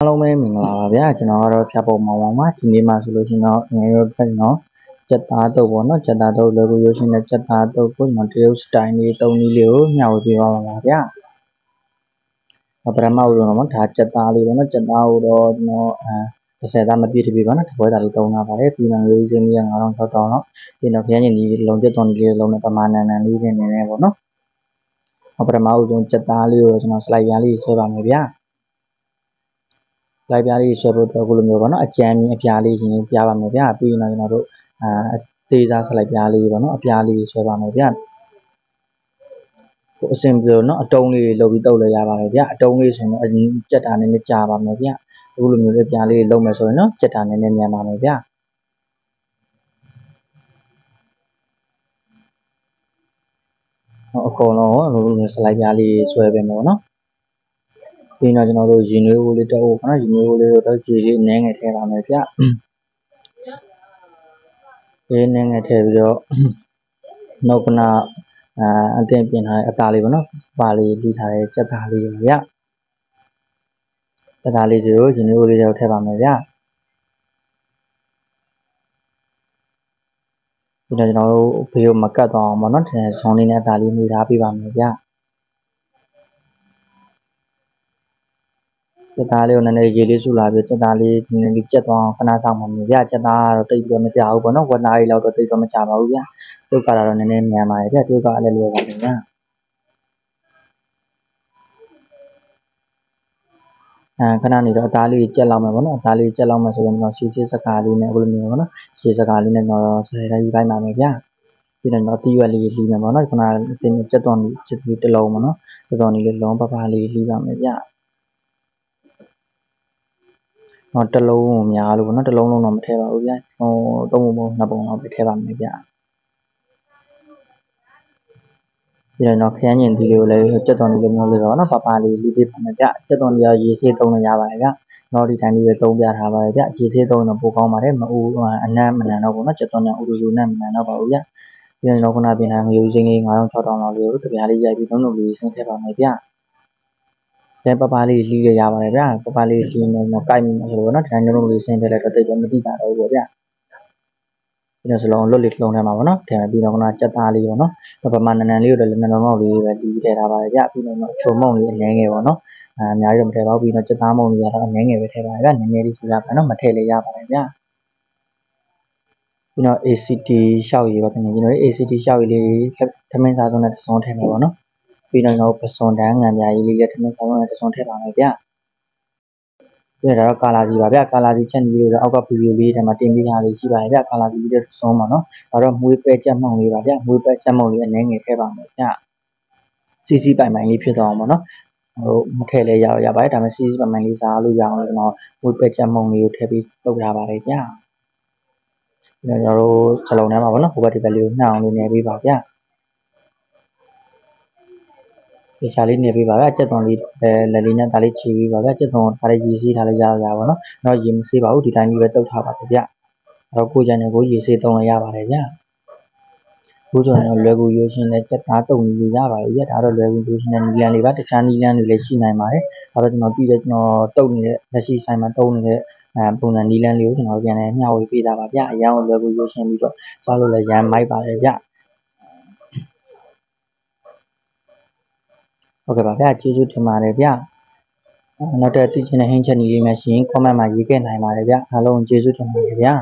အားလုံးပဲမင်္ဂလာပါဗျာကျွန်တော်ကတော့ဖြတ်ပုံမောင်မောင်ပါဒီနေ့မှာဆိုလို့ရှိရင်တော့ငယ်ရောဖက်နော်စက်သားတုပ်ပေါ့နော်စက်သားတုပ်လောကိုရိုးရှင်းတဲ့စက်သားတုပ်ကိုကျွန်တော်တရုတ်စတိုင်လေး၃နည်းလေးကိုမျှဝေပေးပါမှာပါဗျာပထမဦးဆုံးတော့ဒါစက်သားလေးပေါ့နော်စက်သားကိုတော့ကျွန်တော်အဲ30သားမပြည့်တပြည့်ပါနော်တပွဲသားလေးတုံးလာပါတယ်ပြီးတော့ရိုးရှင်းလေး9000 6000တော့ပြီးတော့ခရမ်းညင်ဒီလုံကျက်တော်လေးလုံးနဲ့ပမာဏနန်လေးနဲ့နေနေပေါ့နော်ပထမဦးဆုံးစက်သားလေးကိုကျွန်တော် slide ပြားလေးဆွဲပါမယ်ဗျာ လိုက်ပြားလေးဆွဲဖို့တော့ခုလိုမျိုးပေါ့နော်အကြမ်းမြင်အပြားလေးရှင်ပြပါမယ်ဗျာပြီးရင်တော့ကျွန်တော်တို့အာအသေးစားဆလိုက်ပြားလေးပေါ့နော်အပြားလေးဆွဲပါမယ်ဗျာကိုအစင်ပြေနော်အတုံးလေးလုပ်ပြီးတုပ်လဲရပါတယ်ဗျာအတုံးလေးဆိုရင်တော့ကြက်တာနည်းနည်းကြာပါမယ်ဗျာအခုလိုမျိုးလေးပြားလေးလုပ်မယ်ဆိုရင်နော်ကြက်တာနည်းနည်းမြန်ပါမယ်ဗျာအကုန်လုံးဟိုလိုဆလိုက်ပြားလေးဆွဲပေးမယ်ပေါ့နော် ပြီးတော့ကျွန်တော်တို့ရင်နွေးဦးလေးတက်ဖို့ခဏရင်နွေးဦးလေးတော့ရေလေးနည်းငယ်ထည့်ပါမယ်ဗျရေနည်းငယ်ထည့်ပြီးတော့နောက်ကနာအာအတင်ပြင်ထားတဲ့အသားလေးပေါ့နော်ပါလေးလိထားတဲ့စက်သားလေးပါဗျစက်သားလေးတွေကိုရင်နွေးဦးလေးတော့ထည့်ပါမယ်ဗျပြီးတော့ကျွန်တော်တို့ဘေးကိုမကတ်သွားအောင်ပေါ့နော်။ဆောင်းလေးနဲ့အသားလေးမိထားပေးပါမယ်ဗျ။ ကြက်သားလေးကိုနည်းနည်းရေလေးစုလာပြီးကြက်သားလေးနည်းနည်းလေးကြက်သွားအောင်ခဏဆောင်ပါမယ်ဗျကြက်သားကတော့တိတ်ပြီးတော့မကြဘူးပေါ့နော်ဝက်သားလေးလောက်တော့တိတ်တော့မကြပါဘူးဗျတုတ်ကတော့နည်းနည်းမြန်ပါတယ်ဗျတုတ်ကအလည်းလွယ်ပါတယ်ဗျအဲခဏနေတော့အသားလေးကြက်လောက်မယ်ပေါ့နော်အသားလေးကြက်လောက်မယ်ဆိုရင်တော့ရှည်ရှည်စကားလေးနဲ့အခုလိုမျိုးပေါ့နော်ရှည်စကားလေးနဲ့တော့ဆယ်တိုင်းယူလိုက်ပါမယ်ဗျပြီးတော့တီးရွက်လေးလှီးမယ်ပေါ့နော်ခုနကတင်ကြက်တော်ကြက်လေးတစ်လုံးပေါ့နော်ကြက်တော်လေးလုံးပပလေးလှီးပါမယ်ဗျ တော့တစ်လုံးကိုများလို့ပေါ့နော်တစ်လုံးလုံးတော့မထည့်ပါဘူးဗျာဟိုသုံးပုံပုံနှစ်ပုံလောက်ပဲထည့်ပါမယ်ဗျာပြီးတော့ခရမ်းညင်ဒီလေးကိုလည်းကြက်သွန်ဒီလိုမျိုးလေးတော့နော်ပပလေးလိပေးပါမယ်ဗျကြက်သွန်ဒီရောရေဆေးသုံးလို့ရပါတယ်ဗျတော့ဒီတိုင်းလေးပဲသုံးပြထားပါတယ်ဗျရေဆေးသုံးတော့ပိုကောင်းပါတယ်မအူအနမ်းမနန်တော့ပေါ့နော်ကြက်သွန်နဲ့ဥရူနဲ့မနန်တော့ပါဘူးဗျပြီးတော့ခုနပြင်ထားငရုတ်စင်းလေး9000 6000လောက်လေးကိုတပြားလေးရိုက်ပြီးသုံးလို့လေးဆင်းထည့်ပါမယ်ဗျ လဲပပလေးလှီးရရပါတယ်ဗျာပပလေးလှီးနေတော့ကိုက်မိမှာဆိုလို့နော်ဒီတိုင်းလုံးလေးဆင်းထည့်လိုက်တော့တိတ်တော့မတိတာတော့ဘူးဗျာဒီလိုစလုံးလွတ်လေးတစ်လုံးထဲမှာပေါ့နော်ထည့်ပြီးတော့ခုနစက်သားလေးပေါ့နော်ပမာနန်နန်လေးကိုလည်းနန်နန်မောက်လေးပဲတီးထည့်ထားပါတယ်ဗျာပြီးတော့ချုံမုံလေးအနည်းငယ်ပေါ့နော်အာအများကြီးတော့မထည့်ပါဘူးပြီးတော့စက်သားမုံလေးကတော့အနည်းငယ်ပဲထည့်ပါတယ်ဗျာနည်းနည်းလေးဆိုရပါနော်မထည့်လည်းရပါတယ်ဗျာပြီးတော့ ACT ရှောက်ရည်ပါခင်ဗျာကျွန်တော် ACT ရှောက်ရည်လေးထမင်းစားဆုံးနဲ့တစ်စုံထည့်မယ်ပေါ့နော် ပြီးတော့ကျွန်တော်ပစွန်တန်းငံပြားကြီးလေးလက်ထမင်းဆောင်နဲ့တစွန်ထည့်ပါမယ်ဗျပြီးတော့ကာလာစီပါဗျကာလာစီချက်နေပြီးတော့အောက်ကဖူဖူလေးထဲမှာတင်ပြီးသားလေးရှိပါတယ်ဗျကာလာစီလေးတစ်စုံပါနော်ဒါတော့မွေးပဲချက်မှောင်လေးပါဗျမွေးပဲချက်မှောင်လေးအနည်းငယ်ထည့်ပါမယ်ဗျစီစီပိုင်ပိုင်လေးဖြစ်သွားအောင်ပေါ့နော်ဟိုမထည့်လဲရရပါတယ်ဒါပေမဲ့စီစီပိုင်ပိုင်လေးစားလို့ရအောင်ကျွန်တော်မွေးပဲချက်မှောင်လေးကိုထည့်ပြီးတုပ်ထားပါတယ်ဗျကျွန်တော်တို့စလုံးထဲမှာပေါ့နော်ဟိုဘက်ဒီဘက်လေးကိုနှောင်လေးနေပေးပါဗျေ ချာလေးနေပေးပါဗျကြက်သွန်လေးအဲလက်လေးနဲ့ဒါလေးချီပြီးပါဗျကြက်သွန်ဒါလေးရေစီးထားလေးရရပါတော့တော့ရေမစေးပါဘူးဒီတိုင်းလေးပဲတုတ်ထားပါဗျအဲ့တော့ကိုကြံနေကိုရေစေးတုံးလည်းရပါတယ်ဗျကိုဆိုရင်တော့လွယ်ကူရိုးရှင်းတဲ့ကြက်သားတုံးလေးရပါတယ်ဗျဒါတော့လွယ်ကူရိုးရှင်းတဲ့နီလန်လေးပါတခြားနီလန်တွေလည်းရှိနိုင်ပါတယ်ဒါတော့ကျွန်တော်ပြီးတဲ့ကျွန်တော်တုတ်နေတဲ့လက်ရှိဆိုင်မှာတုံးနေတဲ့အဲပုံစံနီလန်လေးကိုကျွန်တော်ပြန်လဲမျှဝေပေးတာပါဗျအရင်ကလွယ်ကူရိုးရှင်းပြီးတော့စားလို့လည်းရမ်းမိုက်ပါတယ်ဗျ ဟုတ်ကဲ့ပါဗျာကျေးဇူးတင်ပါတယ်ဗျာနောက်ထပ်သိချင်တဲ့ဟင်းချက်နည်းလေးများရှိရင် comment မှာရေးခဲ့နိုင်ပါတယ်ဗျာအားလုံးကျေးဇူးတင်ပါတယ်ဗျာ